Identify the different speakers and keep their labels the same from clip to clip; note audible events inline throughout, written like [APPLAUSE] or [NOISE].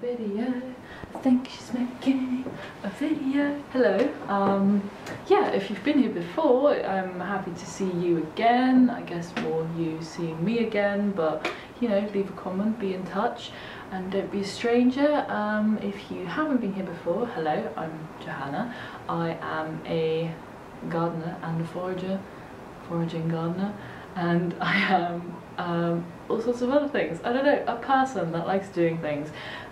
Speaker 1: video. I think she's making a video. Hello. Um, yeah, if you've been here before, I'm happy to see you again. I guess more you seeing me again, but you know, leave a comment, be in touch, and don't be a stranger. Um, if you haven't been here before, hello, I'm Johanna. I am a gardener and a forager, foraging gardener, and [LAUGHS] I am um, all sorts of other things. I don't know, a person that likes doing things.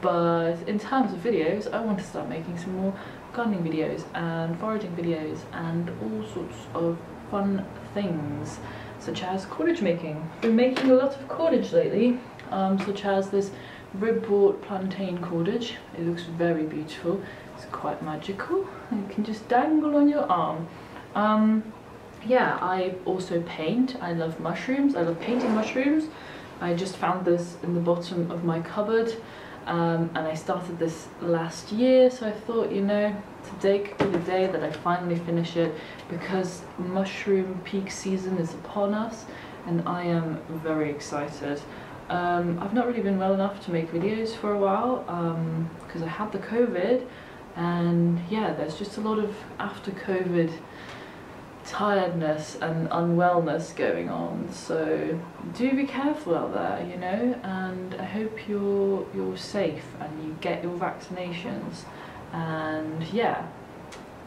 Speaker 1: But in terms of videos, I want to start making some more gardening videos and foraging videos and all sorts of fun things, such as cordage making. Been making a lot of cordage lately, um, such as this ribwort plantain cordage. It looks very beautiful. It's quite magical. You can just dangle on your arm. Um, yeah, I also paint. I love mushrooms. I love painting mushrooms. I just found this in the bottom of my cupboard um, and I started this last year so I thought you know today could be the day that I finally finish it because mushroom peak season is upon us and I am very excited. Um, I've not really been well enough to make videos for a while because um, I had the COVID and yeah there's just a lot of after COVID tiredness and unwellness going on. So do be careful out there you know and I hope you're you're safe and you get your vaccinations. And yeah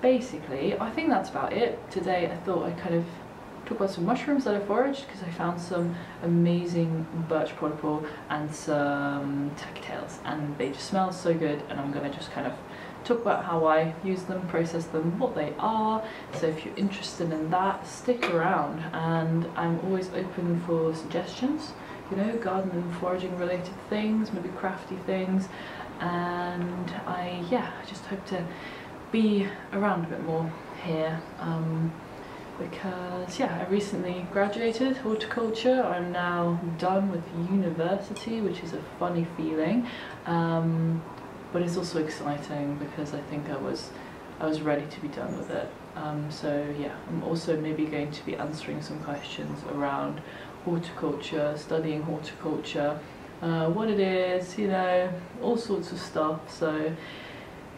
Speaker 1: basically I think that's about it. Today I thought I'd kind of talk about some mushrooms that I foraged because I found some amazing birch polypore and some turkey tails and they just smell so good and I'm gonna just kind of talk about how I use them, process them, what they are. So if you're interested in that, stick around and I'm always open for suggestions, you know, gardening and foraging related things, maybe crafty things. And I, yeah, I just hope to be around a bit more here. Um, because yeah, I recently graduated horticulture. I'm now done with university, which is a funny feeling. Um, but it's also exciting because I think I was I was ready to be done with it. Um, so yeah, I'm also maybe going to be answering some questions around horticulture, studying horticulture, uh, what it is, you know, all sorts of stuff. So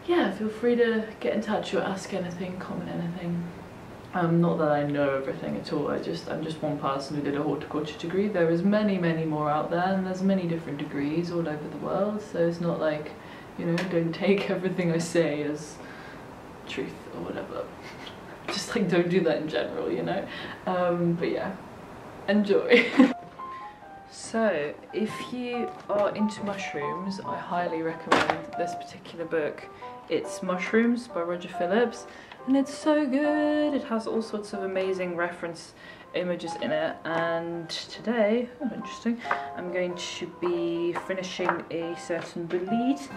Speaker 1: yeah, feel free to get in touch or ask anything, comment anything. Um, not that I know everything at all, I just, I'm just one person who did a horticulture degree. There is many, many more out there and there's many different degrees all over the world, so it's not like you know, don't take everything I say as truth or whatever. [LAUGHS] Just like don't do that in general, you know? Um, but yeah, enjoy. [LAUGHS] so, if you are into mushrooms, I highly recommend this particular book. It's Mushrooms by Roger Phillips and it's so good. It has all sorts of amazing reference images in it and today, oh, interesting, I'm going to be finishing a certain bolete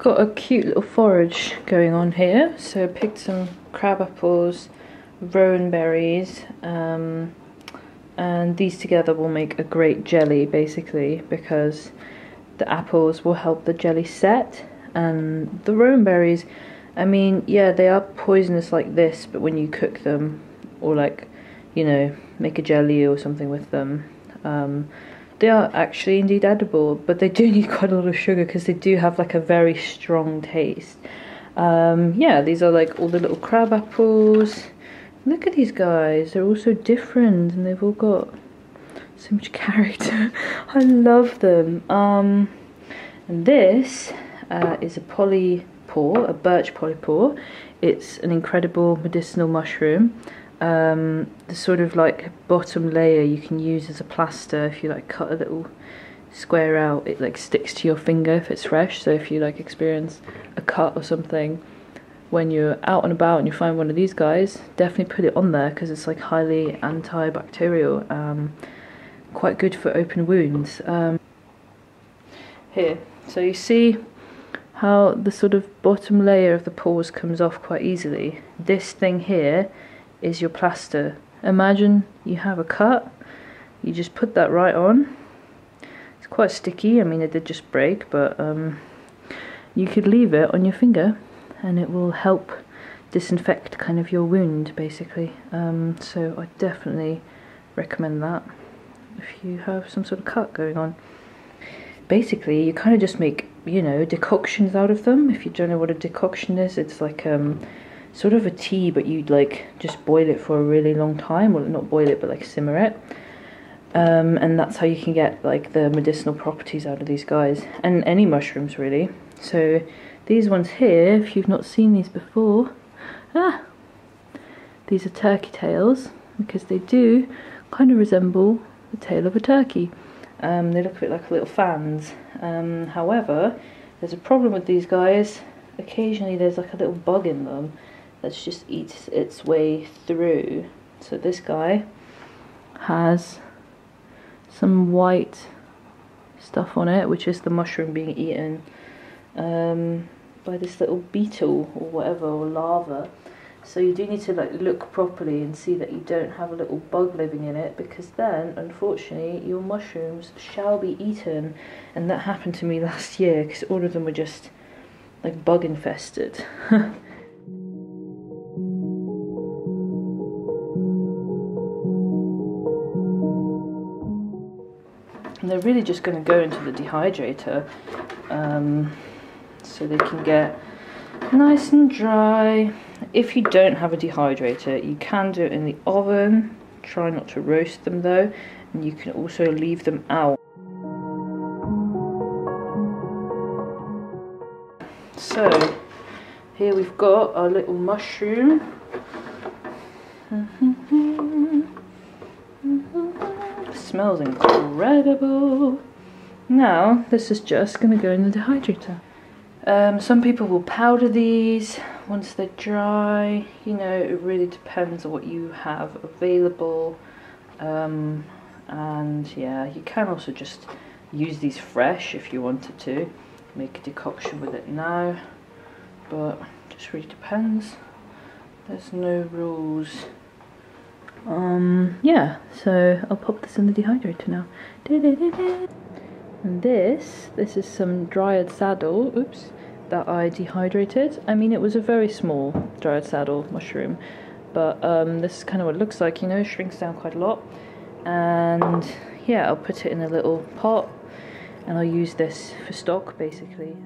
Speaker 1: got a cute little forage going on here. So I picked some crab apples, rowan berries, um, and these together will make a great jelly basically because the apples will help the jelly set and the rowan berries I mean yeah they are poisonous like this but when you cook them or like, you know, make a jelly or something with them. Um, they are actually indeed edible, but they do [LAUGHS] need quite a lot of sugar because they do have like a very strong taste. Um, yeah, these are like all the little crab apples. Look at these guys, they're all so different and they've all got so much [LAUGHS] character. [LAUGHS] I love them. Um, and this uh, is a polypore, a birch polypore. It's an incredible medicinal mushroom. Um, the sort of like bottom layer you can use as a plaster if you like cut a little square out it like sticks to your finger if it's fresh. So if you like experience a cut or something when you're out and about and you find one of these guys definitely put it on there because it's like highly antibacterial um, quite good for open wounds. Um, here. So you see how the sort of bottom layer of the pores comes off quite easily. This thing here is your plaster. Imagine you have a cut, you just put that right on. It's quite sticky, I mean it did just break, but um, you could leave it on your finger and it will help disinfect kind of your wound basically. Um, so I definitely recommend that if you have some sort of cut going on. Basically, you kind of just make, you know, decoctions out of them. If you don't know what a decoction is, it's like um, sort of a tea, but you'd like just boil it for a really long time. Well, not boil it, but like simmer it. Um, and that's how you can get like the medicinal properties out of these guys and any mushrooms really. So these ones here, if you've not seen these before, ah, these are turkey tails because they do kind of resemble the tail of a turkey. Um, they look a bit like little fans. Um, however, there's a problem with these guys. Occasionally there's like a little bug in them that's just eats its way through. So this guy has some white stuff on it, which is the mushroom being eaten um, by this little beetle or whatever, or larva. So you do need to like look properly and see that you don't have a little bug living in it because then, unfortunately, your mushrooms shall be eaten. And that happened to me [LAUGHS] last year because all of them were just like bug infested. [LAUGHS] they're really just going to go into the dehydrator um, so they can get nice and dry. If you don't have a dehydrator, you can do it in the oven. Try not to roast them though, and you can also leave them out. So, here we've got our little mushroom. Smells incredible. Now, this is just going to go in the dehydrator. Um, some people will powder these once they're dry. You know, it really depends on what you have available. Um, and yeah, you can also just use these fresh if you wanted to. Make a decoction with it now. But just really depends. There's no rules. Um, yeah, so I'll pop this in the dehydrator now. And this, this is some dryad saddle, oops, that I dehydrated. I mean, it was a very small dryad saddle mushroom, but um, this is kind of what it looks like, you know, it shrinks down quite a lot. And yeah, I'll put it in a little pot and I'll use this for stock basically.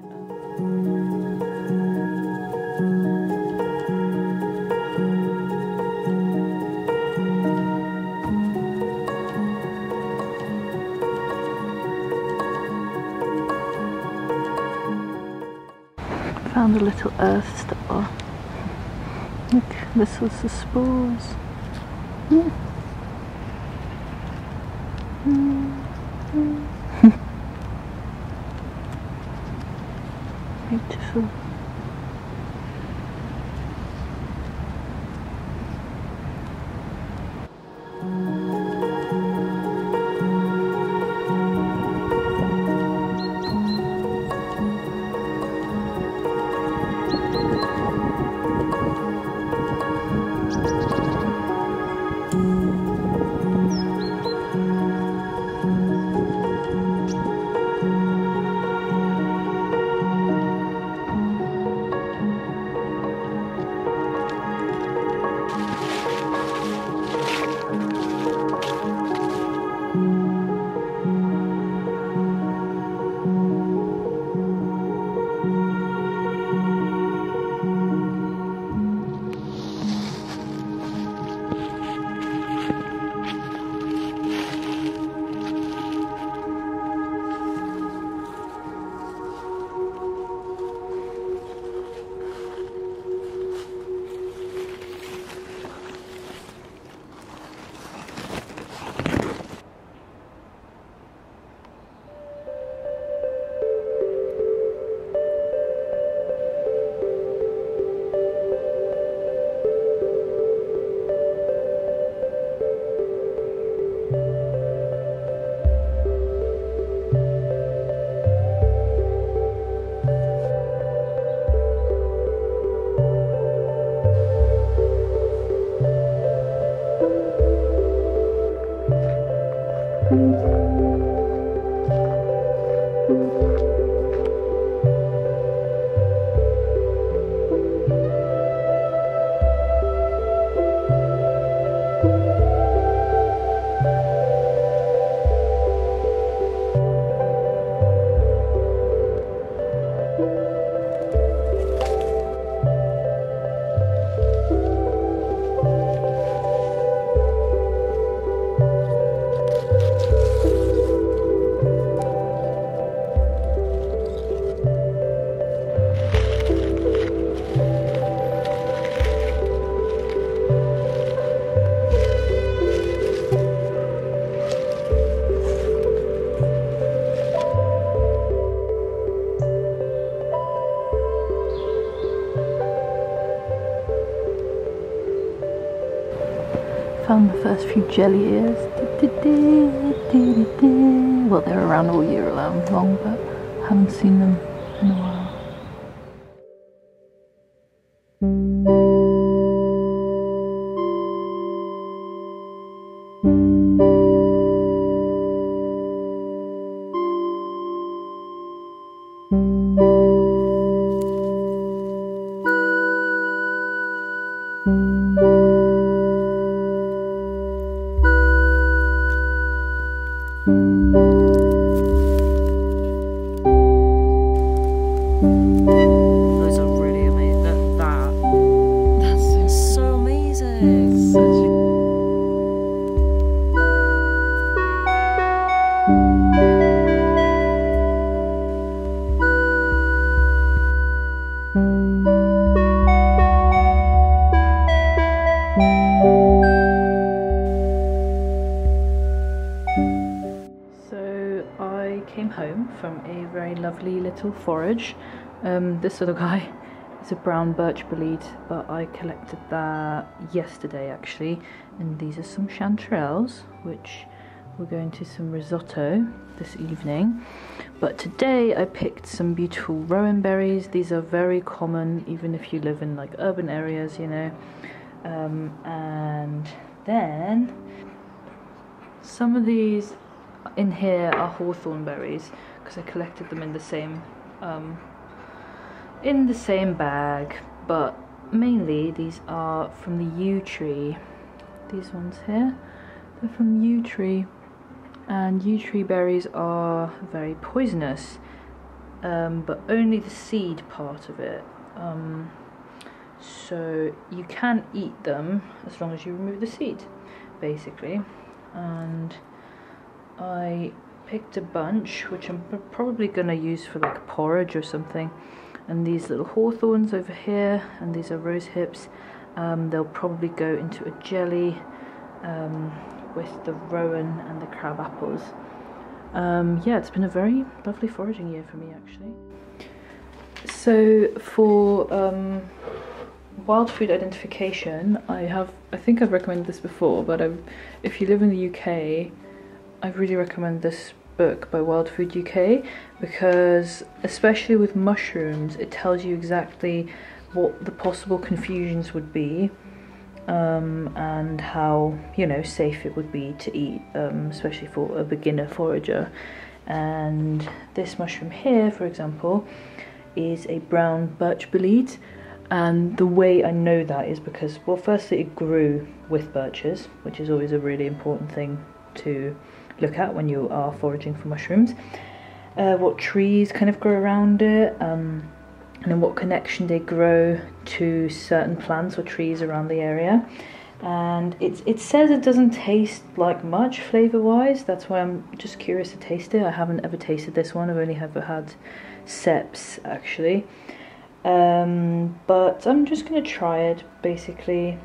Speaker 1: Little earth. Look, this was the spores. Mm. Few jelly ears. Well, they're around all year long, but haven't seen them in a while. Forage. Um, this little guy [LAUGHS] is a brown birch bolete, but I collected that yesterday actually. And these are some chanterelles, which we're going to some risotto this evening. But today I picked some beautiful rowan berries. These are very common, even if you live in like urban areas, you know. Um, and then some of these in here are hawthorn berries because I collected them in the same um, in the same bag but mainly these are from the yew tree. These ones here they're from yew tree and yew tree berries are very poisonous um, but only the seed part of it um, so you can eat them as long as you remove the seed basically and I picked a bunch which I'm probably going to use for like porridge or something. And these little hawthorns over here and these are rose hips. Um, they'll probably go into a jelly um, with the rowan and the crab apples. Um, yeah it's been a very lovely foraging year for me actually. So for um, wild food identification I have I think I've recommended this before but I've, if you live in the UK I really recommend this book by Wild Food UK because especially with mushrooms it tells you exactly what the possible confusions would be um, and how you know safe it would be to eat um, especially for a beginner forager. And this mushroom here for example is a brown birch bolete and the way I know that is because well firstly it grew with birches which is always a really important thing to look at when you are foraging for mushrooms. Uh, what trees kind of grow around it, um, and then what connection they grow to certain plants or trees around the area. And it, it says it doesn't taste like much flavour wise, that's why I'm just curious to taste it. I haven't ever tasted this one, I've only ever had ceps actually. Um, but I'm just going to try it basically.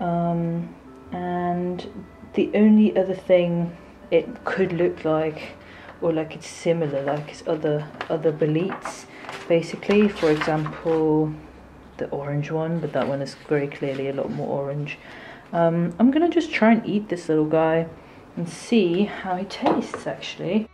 Speaker 1: Um, and the only other thing it could look like or like it's similar like it's other other boletes basically for example the orange one but that one is very clearly a lot more orange. Um, I'm gonna just try and eat this little guy and see how he tastes actually